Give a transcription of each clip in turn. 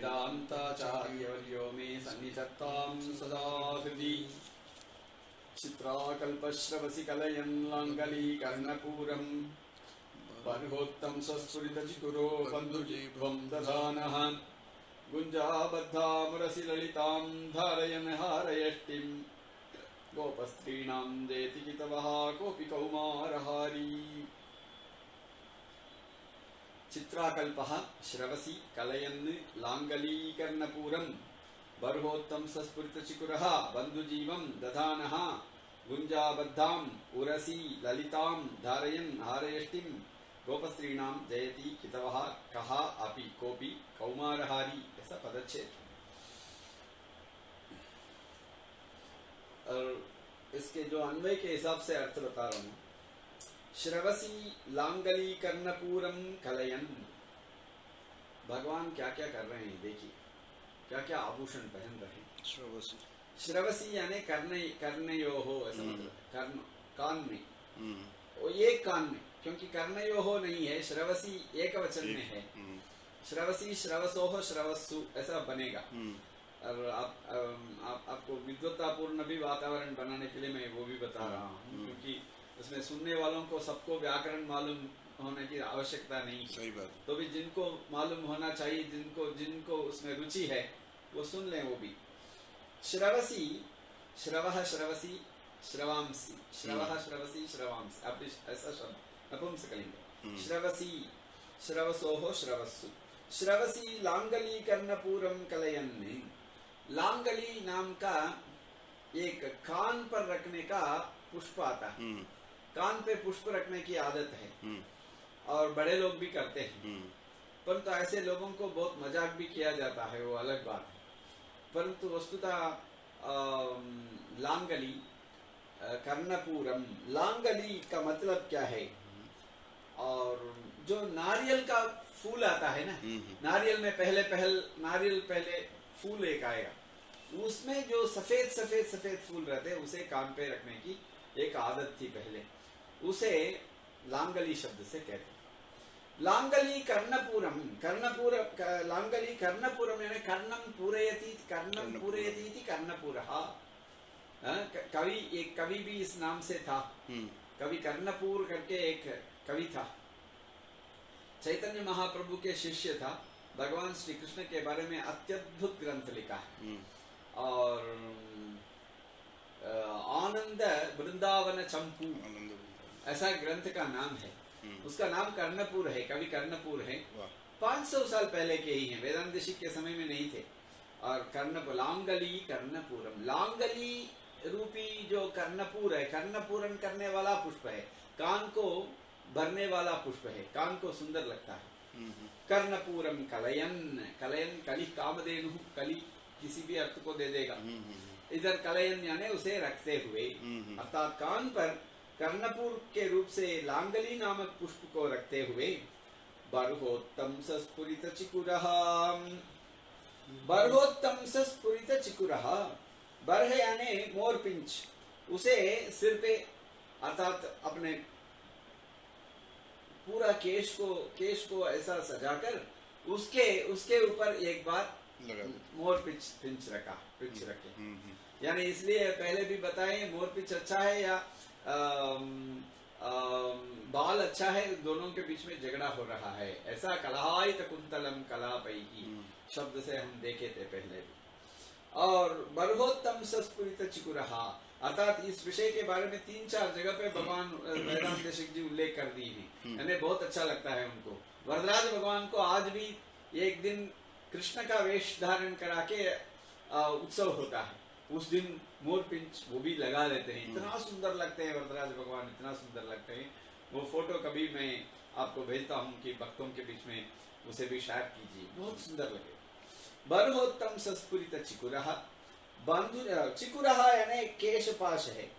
वेदान्ताचार्यवर्यो मे सन्निधत्तां सदा हृदि चित्राकल्पश्रवसि कलयन् लाङ्गलीकर्णपूरम्। बर्होत्तं स्वस्फुरितचिकुरो बन्धुजीवं दधानः। गुञ्जाबद्धामुरसि ललितां धारयन् हारयष्टिं गोपस्त्रीणां देति कितवः कोऽपि कौमारहारी चित्राकल्पः श्रवसि कलयन् लाङ्गलीकर्णपूरं बर्होत्तं सस्फुरितचिकुरः बन्धुजीवं दधानः, गुञ्जाबद्धाम्, उरसि ललितां धारयन् हारयष्टिं गोपस्त्रीणां जयति कितवः, कः अपि कोऽपि कौमारहारी ऐसा पदच्छेद। और इसके जो अन्वय के हिसाब से अर्थ बता रहा हूँ श्रवसी लांगली कर्णपूरम कलयन। भगवान क्या क्या कर रहे हैं देखिए। क्या क्या आभूषण पहन रहे हैं। श्रवसी। श्रवसी यानी कर्ण कर्णयो हो ऐसा हम्म। मतलब कर्ण कान में। हम्म, वो एक कान में क्योंकि कर्णयो हो नहीं है श्रवसी एक वचन में है। हम्म, श्रवसी श्रवसोह श्रवस्सु ऐसा बनेगा। हम्म, और आप, अम, आप आपको विद्वत्तापूर्ण भी वातावरण बनाने के लिए मैं वो भी बता रहा हूँ हम्म। क्योंकि उसमें सुनने वालों को सबको व्याकरण मालूम होने की आवश्यकता नहीं सही बात। तो भी जिनको मालूम होना चाहिए जिनको जिनको उसमें रुचि है वो सुन लें वो भी। श्रवसी श्रव श्रवसी श्रवांसी। श्रव श्रवसी श्रवांसी। आप ऐसा शब्द नपुंसकलिंग हम्म। श्रवसी श्रवसोह श्रवस्सु। श्रवसी लांगली कर्णपूरम कलयन। लांगली नाम का एक कान पर रखने का पुष्प आता है। हम्म, कान पे पुष्प रखने की आदत है। हम्म, और बड़े लोग भी करते हैं। हम्म, परंतु ऐसे लोगों को बहुत मज़ाक भी किया जाता है वो अलग बात है। परंतु वस्तुतः लांगली कर्णपूरम लांगली का मतलब क्या है? और जो नारियल का फूल आता है ना हम्म, नारियल में पहले पहल नारियल पहले फूल एक आएगा। उसमें जो सफ़ेद सफ़ेद सफ़ेद फूल रहते हैं उसे कान पे रखने की एक आदत थी पहले। उसे लांगली शब्द से कहते हैं। लांगली कर्णपूरम कर्णपूर लांगली कर्णपूरम यानी कर्णम पूरयति कर्णम। पूरयति कर्णपूरः। कवि एक कवि भी इस नाम से था। हम्म, कवि कर्णपूर करके एक कवि था। चैतन्य महाप्रभु के शिष्य था। भगवान श्री कृष्ण के बारे में अत्यद्भुत ग्रंथ लिखा है। हम्म, और आनंद वृंदावन चंपू। ऐसा ग्रंथ का नाम है। हम्म, उसका नाम कर्णपुर है कवि कर्णपुर है। वाह। 500 साल पहले के ही हैं वेदांत ऋषि के समय में नहीं थे। और कर्ण लांगली कर्णपुरम। लांगली रूपी जो कर्णपुर है कर्णपूरन करने वाला पुष्प है। कान को भरने वाला पुष्प है। कान को सुंदर लगता है। हम्म, कर्णपूरम कलयन कलयन कली कामधेनु कली किसी भी अर्थ को दे देगा। हम्म, इधर कलयन यानी उसे रखते हुए अर्थात कान पर कर्णपुर के रूप से लांगली नामक पुष्प को रखते हुए बर्होत्तम सस्फुरित चिकुरः बर्होत्तम सस्फुरित चिकुरः बरह यानी मोर पिंच। उसे सिर पे अर्थात अपने पूरा केश को केश को ऐसा सजाकर उसके उसके ऊपर एक बार मोर पिंच पिंच रखा पिंच रखे। हम्म, हम्म, यानी इसलिए पहले भी बताए मोर पिंच अच्छा है या बाल अच्छा है दोनों के बीच में झगड़ा हो रहा है। ऐसा कलाय कुंतलम कलापई हम्म, शब्द से हम देखे थे पहले। और बर्होत्तम सस्फुरित चिकुरहा। अर्थात इस विषय के बारे में तीन चार जगह पे भगवान वेदांत देशिक जी उल्लेख कर दी है। हम्म। यानी बहुत अच्छा लगता है उनको। वरदराज भगवान को आज भी एक दिन कृष्ण का वेश धारण करा के उत्सव होता है। उस दिन मोर पिंच वो भी लगा देते हैं। इतना सुंदर लगते हैं वरदराज भगवान इतना सुंदर लगते हैं। वो फ़ोटो कभी मैं आपको भेजता हूँ कि भक्तों के बीच में उसे भी शेयर कीजिए। बहुत सुंदर लगे। बर्होत्तम सस्फुरित चिकुरः बंधु चिकुरः यानी केशपाश है।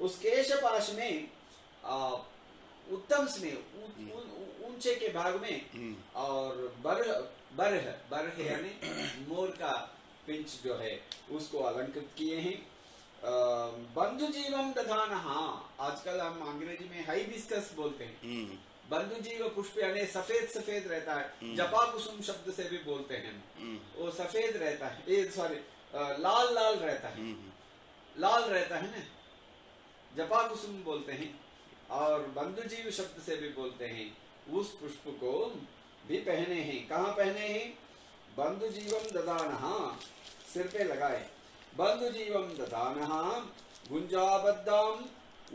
उस केशपाश में आ, उत्तम स्नेह ऊ- ऊँचे के भाग में हम्म, और बरह बरह बरह यानी मोर का पिंच जो है उसको अलंकृत किए हैं। बंधु जीवम दधान हाँ आजकल हम अंग्रेज़ी में हाई बिस्कस बोलते हैं। हम्म, बंधु जीव पुष्प यानी सफ़ेद सफ़ेद रहता है। हम्म। जपा कुसुम शब्द से भी बोलते हैं। हम्म, वो सफ़ेद रहता है। ये सॉरी लाल लाल रहता है। लाल रहता है ना? जपा कुसुम बोलते हैं। और बंधुजीव शब्द से भी बोलते हैं। उस पुष्प को भी पहने हैं। कहाँ पहने हैं? बंधु जीवम ददानहा सिर पे लगाए। बंधु जीवम ददानहा गुंजाबद्दाम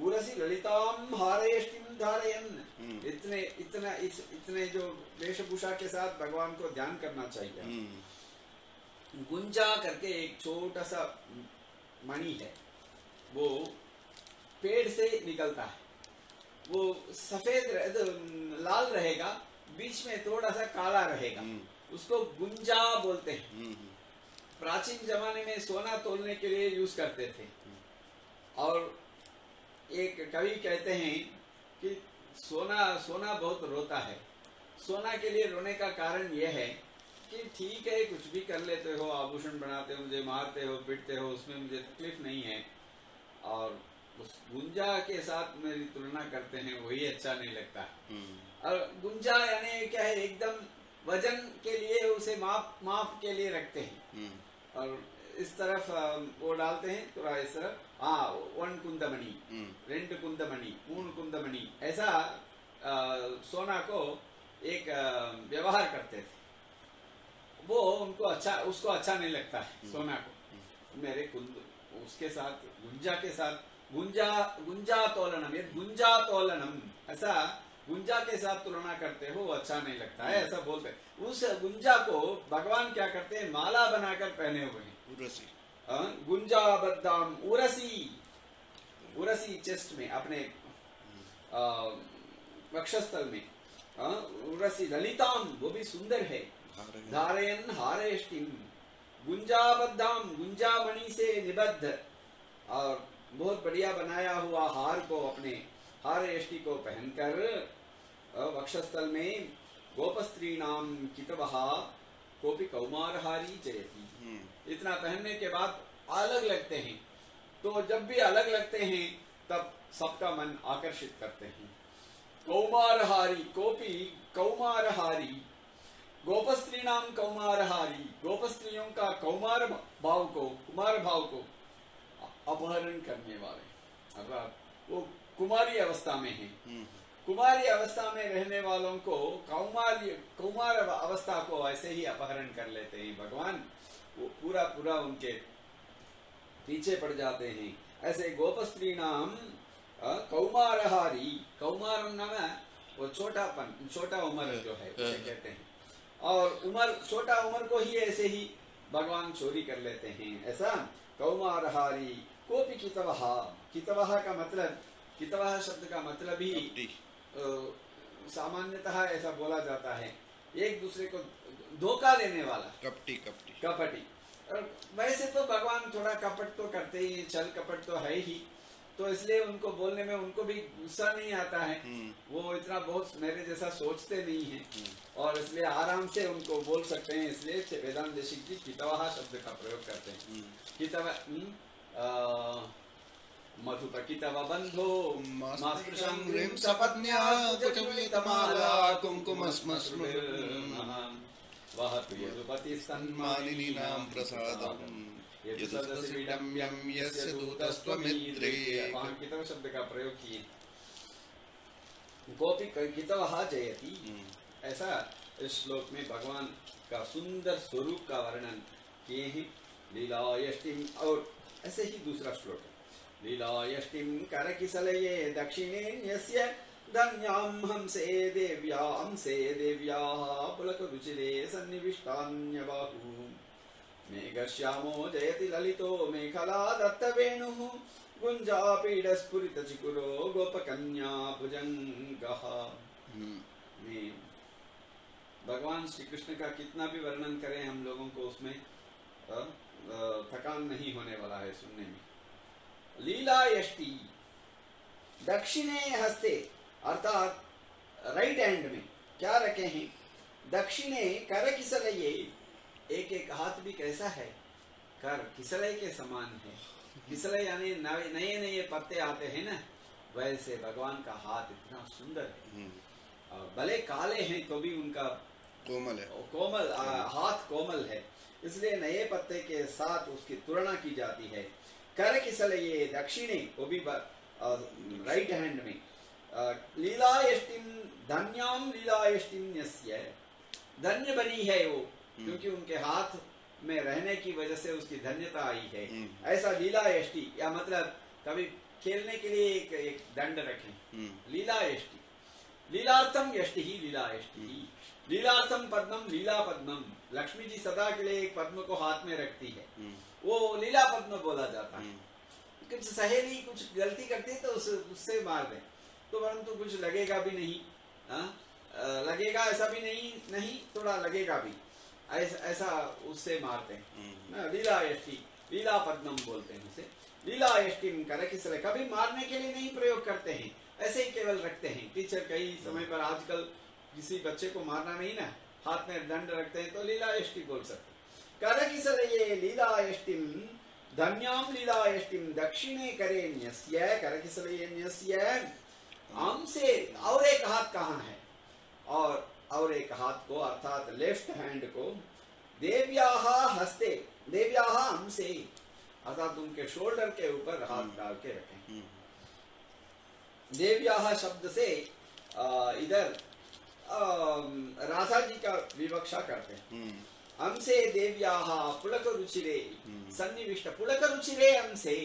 उरसी ललिताम हारेष्टिम धारयन। हम्म। इतने इतना इस इतने जो वेशभूषा के साथ भगवान को ध्यान करना चाहिए। हम्म, गुंजा करके एक छोटा सा मणि है। वो पेड़ से निकलता है। वो सफ़ेद रह- लाल रहेगा बीच में थोड़ा सा काला रहेगा। हम्म, उसको गुंजा बोलते हैं। हम्म, हम्म, प्राचीन जमाने में सोना तोलने के लिए यूज़ करते थे। और एक कवि कहते हैं कि सोना सोना बहुत रोता है। सोना के लिए रोने का कारण यह है कि ठीक है कुछ भी कर लेते हो आभूषण बनाते हो मुझे मारते हो पीटते हो उसमें मुझे तकलीफ़ नहीं है। और उस गुंजा के साथ मेरी तुलना करते हैं वही अच्छा नहीं लगता। हम्म, और गुंजा यानी क्या है एकदम वज़न के लिए उसे माप माप के लिए रखते हैं। हम्म, और इस तरफ़ वो डालते हैं थोड़ा इस तरफ़। हाँ वन कुंदमणि हम्म, रेंड कुंदमणि मून कुंदमणि ऐसा सोना को एक व्यवहार करते थे। वो उनको अच्छा उसको अच्छा नहीं लगता है सोना को। मेरे कुंद उसके साथ गुंजा के साथ गुंजा गुंजा तोलनम ये गुंजा तोलनम ऐसा गुंजा के साथ तुलना करते हो वो अच्छा नहीं लगता है ऐसा बोलते उस गुंजा को भगवान क्या करते हैं माला बनाकर पहने हुए हैं। अ, गुंजा बदाम उरसी। उरसी चेस्ट में अपने वक्षस्थल में। उरसी ललिताम वो भी सुंदर है। धारयन् हारेष्टिम। गुंजाबद्धाम गुंजामणि से निबद्ध। और बहुत बढ़िया बनाया हुआ हार को अपने हारेष्टि को पहनकर वक्षस्थल में गोपस्त्री नाम कितवहा कोपी कौमारहारी जयती। हम्म, इतना पहनने के बाद अलग लगते हैं। तो जब भी अलग लगते हैं तब सबका मन आकर्षित करते हैं। कौमारहारी कोपी कौमारहारी गोपस्त्री नाम कौमारहारी गोपस्त्रियों का कौमार भाव को कुमार भाव को अपहरण करने वाले। अर्थात वो कुमारी अवस्था में है। हम्म, कुमारी अवस्था में रहने वालों को कौमारी कौमार अवस्था को ऐसे ही अपहरण कर लेते हैं भगवान। वो पूरा पूरा उनके पीछे पड़ जाते हैं। ऐसे गोपस्त्री नाम अ, कौमारहारी कौमार नाम है वो छोटापन छोटा उम्र जो है उसे कहते हैं। और उम्र छोटा उम्र को ही ऐसे ही भगवान चोरी कर लेते हैं। ऐसा कौमारहारी कोपी कितवहा कितवहा का मतलब कितवहा शब्द का मतलब ही सामान्यतः ऐसा बोला जाता है। एक दूसरे को धोखा देने वाला। कपटी कपटी। कपटी। और वैसे तो भगवान थोड़ा कपट तो करते ही छल कपट तो है ही। तो इसलिए उनको बोलने में उनको भी गुस्सा नहीं आता है। हम्म, वो इतना बहुत मेरे जैसा सोचते नहीं है। हम्म, और इसलिए आराम से उनको बोल सकते हैं। इसलिए वेदांत देशिक जी कितवाहा शब्द का प्रयोग करते हैं। हम्म, कितव मधुप कितव बंधो मास्पृशं ह्रीं सपत्न्या कुचवितमाला कुङ्कुमस्मस्मृ वहतु यदुपति प्रसादम्। यदुसदसिडम्यं यस्य दूतस्त्वमिद्रे वहाँ शब्द का प्रयोग किए गोपी जयति। हम्म, ऐसा इस श्लोक में भगवान का सुंदर स्वरूप का वर्णन किए हैं। लीला यष्टिम और ऐसे ही दूसरा श्लोक है। लीला यष्टिम कर किसलये दक्षिणे यस्य धन्याम हमसे देव्या हमसे देव्या पुलक रुचिरे मेघश्यामो जयति ललितो मेखला दत्तवेणुः गुञ्जापीडस्फुरितचिकुरो गोपकन्या भुजङ्गः। हम्म, भगवान श्री कृष्ण का कितना भी वर्णन करें हम लोगों को उसमें थकान नहीं होने वाला है सुनने में। लीला यष्टि दक्षिणे हस्ते अर्थात राइट हैंड में क्या रखे हैं? दक्षिणे कर किसलये? एक एक हाथ भी कैसा है? कर किसलय के समान है। किसलय यानी नए नए पत्ते आते हैं ना? वैसे भगवान का हाथ इतना सुंदर है। हम्म, और भले काले हैं तो भी उनका कोमल है। कोमल आ, हाथ कोमल है। इसलिए नए पत्ते के साथ उसकी तुलना की जाती है। कर किसल ये दक्षिणे वो भी राइट हैंड में लीला यष्टिम धन्याम लीला यष्टिम न्यस्य धन्य बनी है वो क्योंकि उनके हाथ में रहने की वजह से उसकी धन्यता आई है। ऐसा लीला यष्टि या मतलब कभी खेलने के लिए एक एक दंड रखें लीला यष्टि लीलार्थम यष्टि ही लीला यष्टि ही लीलार्थम पद्मम लीला पद्मम लक्ष्मी जी सदा के लिए एक पद्म को हाथ में रखती है वो लीला पद्म बोला जाता है। हम्म, कुछ सहेली कुछ गलती करती है तो उस, उससे मार दे। तो परंतु कुछ लगेगा भी नहीं हाँ? अ, लगेगा ऐसा भी नहीं नहीं थोड़ा लगेगा भी। ऐसा ऐसा उससे मारते हैं। हम्म, लीला यष्टि लीला पद्मम बोलते हैं उसे। लीला यष्टि कर किसले कभी मारने के लिए नहीं प्रयोग करते हैं। ऐसे ही केवल रखते हैं। टीचर कई समय पर आजकल किसी बच्चे को मारना नहीं ना। हाथ में दंड रखते हैं तो लीला यष्टि बोल सकते कर किसले ये लीलायष्टिं धन्याम लीला दक्षिणे करे न्यस्य कर किसले न्यस्य आम से और एक हाथ कहाँ है? और और एक हाथ को अर्थात लेफ़्ट हैंड को देव्याह हस्ते देव्याह हमसे अर्थात उनके शोल्डर के ऊपर हाथ डाल के रखें। देव्या शब्द से इधर राधा जी का विवक्षा करते हैं। देव्याह पुलक रुचिरे हम्म। सन्निविष्ट पुलक रुचिरे हमसे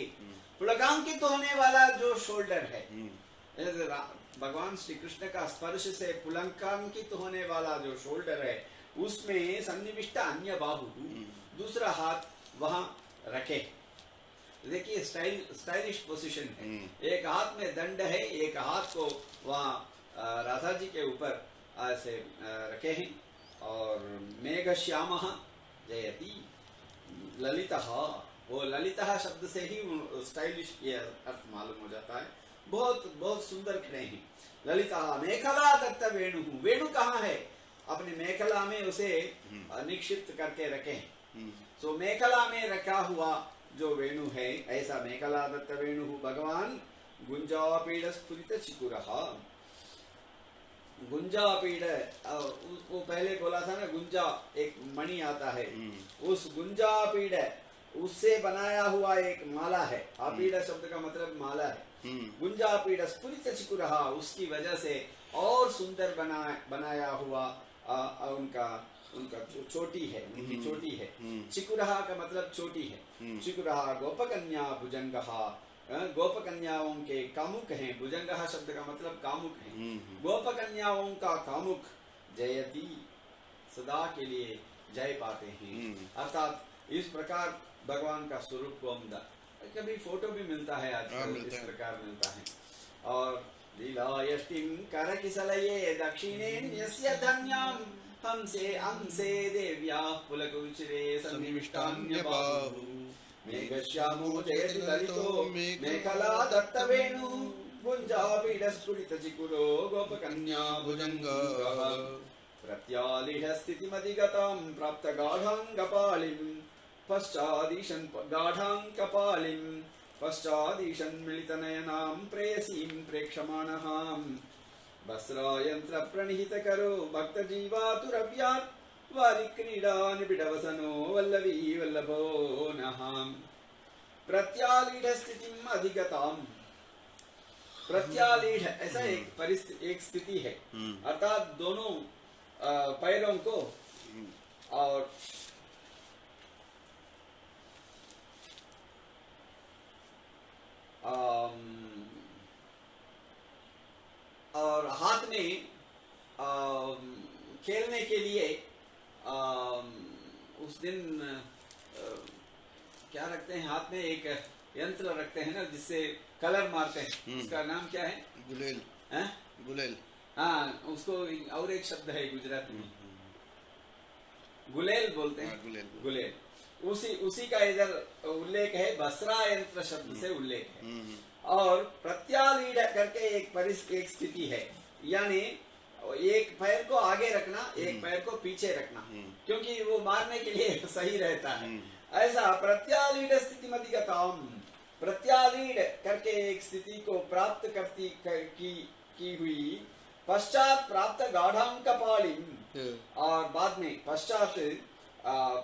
पुलकांकित होने वाला जो शोल्डर है भगवान श्री कृष्ण का स्पर्श से पुलंकांकित होने वाला जो शोल्डर है उसमें सन्निविष्ट अन्य बाहु दूसरा हाथ वहाँ रखे देखिए स्टाइल स्टाइलिश पोजीशन है। एक हाथ में दंड है एक हाथ को वहाँ राधा जी के ऊपर ऐसे रखे हैं। और मेघ श्याम जयति। ललित वो ललित शब्द से ही स्टाइलिश ये अर्थ मालूम हो जाता है। बहुत बहुत सुंदर खड़े हैं। ललिता मेखला दत्त वेणु वेणु कहाँ है? अपने मेखला में उसे निक्षिप्त करके रखे। हैं हम्म, सो मेखला में रखा हुआ जो वेणु है ऐसा मेखला दत्त वेणु भगवान गुंजापीड़ स्फुरित चिकुरहा गुंजापीड़ अ, उ- वो पहले बोला था ना गुंजा एक मणि आता है। हम्म, उस गुंजापीड़ उससे बनाया हुआ एक माला है। आपीड़ शब्द का मतलब माला है। हम्म, गुंजापीड़ स्फुरित चिकुरहा उसकी वजह से और सुंदर बना बनाया हुआ आ, आ, उनका उनका जो चोटी है उनकी हम्म, चोटी है। हम्म। चिकुरहा का मतलब चोटी है। हम्म। चिकुरहा गोपकन्या भुजंगहा अ, गोपकन्याओं के कामुक हैं भुजंगहा शब्द का मतलब कामुक है। गोप कन्याओं का कामुक जयति सदा के लिए जय पाते हैं। हम्म। अर्थात इस प्रकार भगवान का स्वरूप को हम कभी फ़ोटो भी मिलता है हाँ, आजकल इस प्रकार मिलता है। और लीलायष्टिम कर किसलये दक्षिणे धन्याम हमसे हमसे देव्या पुलकुचिरे सन्निविष्टान्य बाहु मेघश्यामोचय मेखला दत्त वेणु भुञ्जापीडस्फुटित चिकुरो गोपकन्या भुजङ्गः। प्रत्यालिह स्थितिमधिगतां प्राप्त गाढाम् कपालीम् पश्चादीशन् गाढाम् कपालीम् पश्चादीशन् मिलित नयनाम् प्रेयसीम् प्रेक्षमाणः वस्त्रा यन्त्र वारिक्रीडा निबिडवसनो वल्लवी वल्लभो नः प्रत्यालीढ़ स्थितिम अधिगताम। प्रत्यालीढ़ ऐसा एक परिस्थिति एक स्थिति है। हम्म। अर्थात दोनों पैरों को और और हाथ में खेलने के लिए उस दिन क्या रखते हैं हाथ में एक यंत्र रखते हैं ना जिससे कलर मारते हैं। हम्म। उसका नाम क्या है? गुलेल। हैं? गुलेल। हाँ उसको और एक शब्द है गुजराती में। गुलेल बोलते हाँ, हैं गुलेल। गुलेल। उसी उसी का इधर उल्लेख है बसरा यंत्र शब्द से उल्लेख है। हम्म, और प्रत्यालीढ़ करके एक परिस एक स्थिति है। यानी एक पैर को आगे रखना एक पैर को पीछे रखना। हम्म। क्योंकि वो मारने के लिए सही रहता है। हम्म। ऐसा प्रत्यालीढ़ स्थिति मधिगताम प्रत्यालीढ़ करके एक स्थिति को प्राप्त करती कर, की की हुई। पश्चात प्राप्त गाढ़ांक पालिम और बाद में पश्चात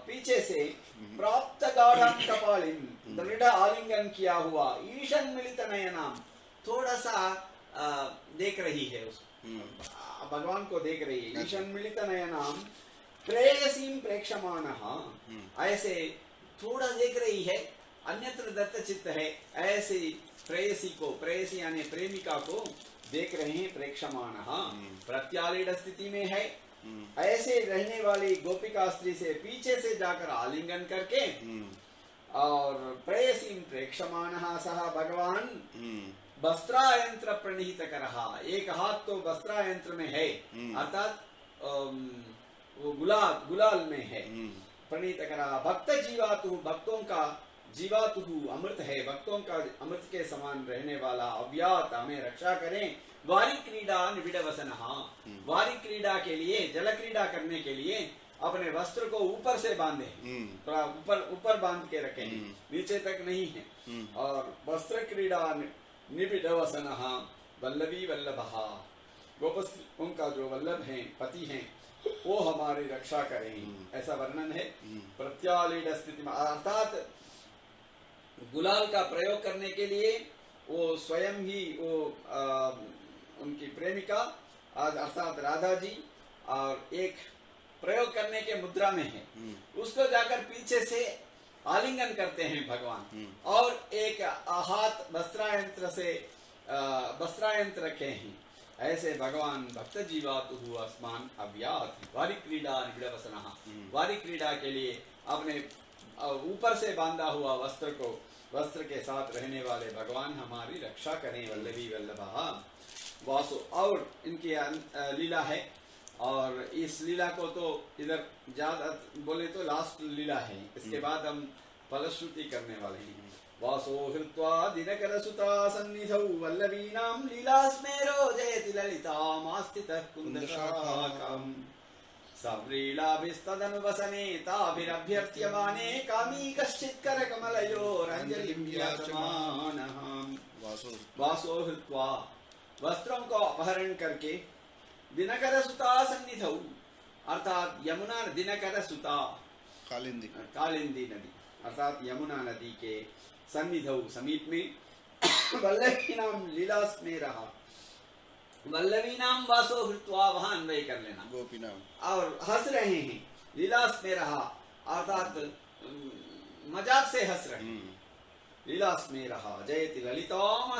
पीछे से प्राप्त गाढ़ा कपालिम दृढ़ आलिंगन किया हुआ। ईशन मिलित नयनाम। थोड़ा सा देख रही है उसको हम्म, भगवान को देख रही है। ईशन मिलित नयनाम प्रेयसीम प्रेक्षमाण ऐसे थोड़ा देख रही है अन्यत्र दत्त चित्त है ऐसे प्रेयसी को प्रेयसी यानी प्रेमिका को देख रहे हैं प्रेक्षमाण। प्रत्यालीन स्थिति में है। हम्म, ऐसे रहने वाली गोपिका स्त्री से पीछे से जाकर आलिंगन करके हम्म, और प्रेयसी प्रेक्षमाण सह भगवान हम्म, वस्त्रायंत्र प्रणीत कर एक हाथ तो वस्त्रायंत्र में है हम्म। अर्थात वो गुलाल गुलाल में है हम्म, प्रणीत करा भक्त जीवातु भक्तों का जीवातु अमृत है। भक्तों का अमृत के समान रहने वाला अव्यात हमें रक्षा करें। वारी क्रीड़ा निबिड़ वसन वारी क्रीड़ा के लिए जल क्रीड़ा करने के लिए अपने वस्त्र को ऊपर से बांधे। हम्म, थोड़ा ऊपर ऊपर बाँध के रखे। हम्म। नीचे तक नहीं है। हम्म। और वस्त्र क्रीड़ा निबिड़ वसन वल्लभी। वल्लभ गोपस्त्रियों का जो वल्लभ है पति हैं वो हमारी रक्षा करें। ऐसा वर्णन है। प्रत्यालीन स्थिति में अर्थात गुलाल का प्रयोग करने के लिए वो स्वयं ही वो आ, उनकी प्रेमिका आज अर्थात राधा जी और एक प्रयोग करने के मुद्रा में है। उसको जाकर पीछे से आलिंगन करते हैं भगवान। और एक हाथ वस्त्रायंत्र से वस्त्रायंत्र रखे हैं। ऐसे भगवान भक्त जीवातु अस्मान अव्यात वारी क्रीड़ा निबिड़वसना वारी क्रीड़ा के लिए अपने ऊपर से बांधा हुआ वस्त्र को वस्त्र के साथ रहने वाले भगवान हमारी रक्षा करें वल्लभी वल्लभा। वासु और इनकी लीला है। और इस लीला को तो इधर ज़्यादा बोले तो लास्ट लीला है। इसके बाद हम फलश्रुति करने वाले हैं। वासो हृत्वा दिनकर सुता सन्निधौ वल्लवीनां लीलास्मेरो जयति ललितामास्थितः कुन्दशाखाम् सव्रीलाभिस्तदनुवसने ताभिरभ्यर्थ्यमाने कामी कश्चित् करकमलयोरञ्जलिं याचमानः वासो हृत्वा वस्त्रों को अपहरण करके दिनकर सुता सन्निधौ। अर्थात यमुना दिनकर सुता कालिंदी कालिंदी नदी। अर्थात यमुना नदी के सन्निधौ समीप में। वल्लवी नाम लीलास में रहा वल्लभी नाम वासो हृत्वा वहाँ अन्वय कर लेना। गोपी नाम और हंस रहे हैं। लीलास में रहा अर्थात मज़ाक से हंस रहे हैं। लीलास में रहा। जयति ललिताम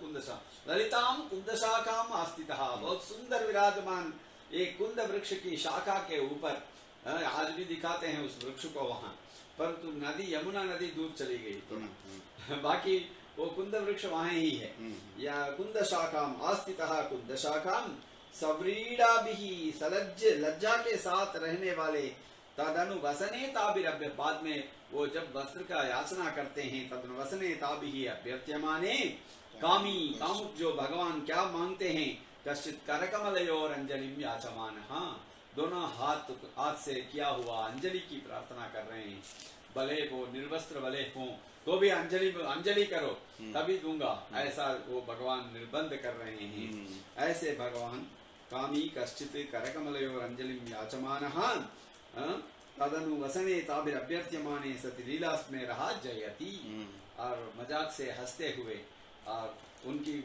कुंदशा ललिताम कुंदशाखाम अस्थितः बहुत सुंदर विराजमान एक कुंद वृक्ष की शाखा के ऊपर आज भी दिखाते हैं उस वृक्ष को वहाँ। परंतु नदी यमुना नदी दूर चली गई। थोड़ा बाकी वो कुंद वृक्ष वहाँ ही है। हम्म, या कुंद शाखाम आस्थितः। कुंद शाखाम सव्रीड़ा भी सलज्ज लज्जा के साथ रहने वाले तदनु वसने ताबिरभ्य बाद में वो जब वस्त्र का याचना करते हैं तदनु वसने ताबि ही अभ्यर्थ्यमाने। कामी कामुक जो भगवान क्या मांगते हैं कश्चित करकमलयो और अंजलि याचमान। हाँ दोनों हाथ हाथ से किया हुआ अंजलि की प्रार्थना कर रहे हैं। भले वो निर्वस्त्र भले हो तो भी अंजलि अंजलि करो तभी दूँगा। ऐसा वो भगवान निर्बंध कर रहे हैं। हम्म। ऐसे भगवान कामी कश्चित करकमल और अंजलि याचमान तदनु वसने ताभिरभ्यर्थ्यमाने सति लीलास्मे रहा जयति। हम्म, और मज़ाक से हँसते हुए और उनकी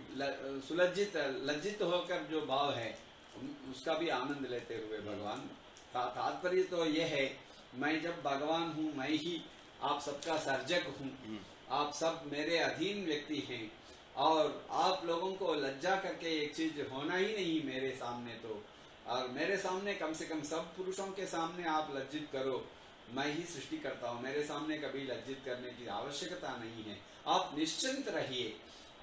सुलज्जित लज्जित होकर जो भाव है उसका भी आनंद लेते हुए भगवान। ता- तात्पर्य तो यह है मैं जब भगवान हूँ मैं ही आप सबका सर्जक हूँ। आप सब मेरे अधीन व्यक्ति हैं और आप लोगों को लज्जा करके एक चीज़ होना ही नहीं मेरे सामने तो। और मेरे सामने कम से कम सब पुरुषों के सामने आप लज्जित करो। मैं ही सृष्टि करता हूँ। मेरे सामने कभी लज्जित करने की आवश्यकता नहीं है। आप निश्चिंत रहिए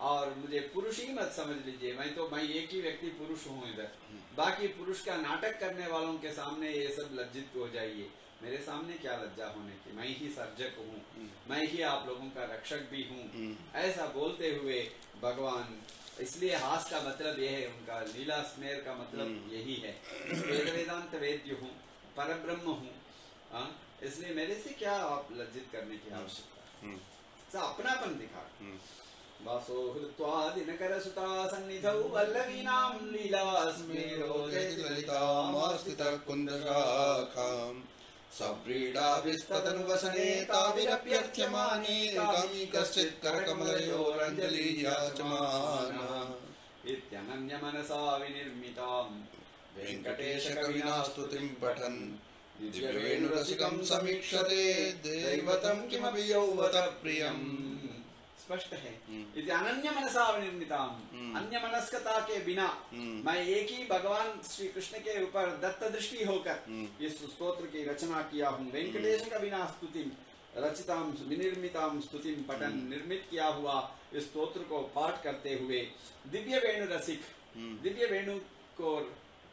और मुझे पुरुष ही मत समझ लीजिए। मैं तो मैं एक ही व्यक्ति पुरुष हूँ इधर। बाकी पुरुष का नाटक करने वालों के सामने ये सब लज्जित हो जाइए। मेरे सामने क्या लज्जा होने की? मैं ही सर्जक हूँ। मैं ही आप लोगों का रक्षक भी हूँ। ऐसा बोलते हुए भगवान इसलिए हास का मतलब यह है उनका लीला स्मेर का मतलब यही है। वेद वेदांत वेद्य हूँ पर ब्रह्म हूँ हाँ? इसलिए मेरे से क्या आप लज्जित करने की आवश्यकता है? हम्म, अपनापन दिखा। हम्म, वासो हृत्वा दिनकर सुता सन्निधौ वल्लवीनां लीला स्मेरो जयति कुन्दशाखाम् सव्रीडाभिस्तदनुवसने ताभिरप्यर्थ्यमाने कामी कश्चित् करकमलयोरञ्जलि याचमानः इत्यनन्यमनसा विनिर्मिताम्। वेङ्कटेशकविना स्तुतिं पठन्। दिव्यवेणुरसिकं समीक्षते। दैवतं किमपि यौवत प्रियम् स्पष्ट है हम्म। इति अनन्य मनसा निर्मिताम हम्म। अन्य मनस्कता के बिना हम्म। मैं एक ही भगवान श्री कृष्ण के ऊपर दत्त दृष्टि होकर। इस स्तोत्र की रचना किया हूँ वेंकटेश का बिना स्तुति रचिताम विनिर्मिताम स्तुतिम पठन निर्मित किया हुआ इस स्तोत्र को पाठ करते हुए दिव्य वेणु रसिक। दिव्य वेणु को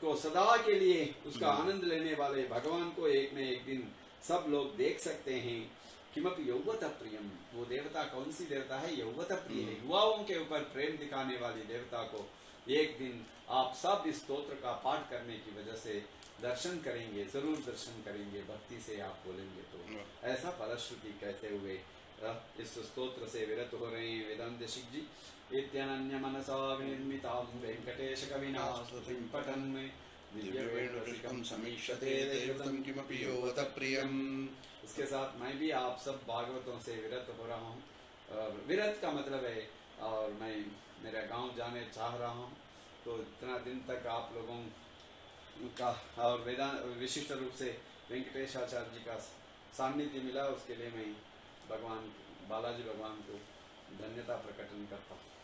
को सदा के लिए उसका आनंद लेने वाले भगवान को एक न एक दिन सब लोग देख सकते हैं किमपि यौवत प्रियम वो देवता कौन सी देवता है? यौवत प्रिय है युवाओं के ऊपर प्रेम दिखाने वाली देवता को एक दिन आप सब इस स्तोत्र का पाठ करने की वजह से दर्शन करेंगे ज़रूर दर्शन करेंगे भक्ति से आप बोलेंगे तो। ऐसा फलश्रुति कहते हुए इस स्तोत्र से विरत हो रहे हैं वेदांत शिख जी। इत्यनन्य मनसा विनिर्मितां वेंकटेश कविना स्तुतिं पठन् दिव्यवेणुरसिकं समीक्षते दैवतं किमपि यौवत प्रियम् इसके साथ मैं भी आप सब भागवतों से विरत हो रहा हूँ। विरत का मतलब है, और मैं, मेरा गाँव जाने चाह रहा हूँ। तो इतना दिन तक आप लोगों का, और वेदा, विशिष्ट रूप से वेंकटेश आचार्य जी का सान्निध्य मिला, उसके लिए मैं भगवान, बालाजी भगवान को धन्यता प्रकटन करता हूँ।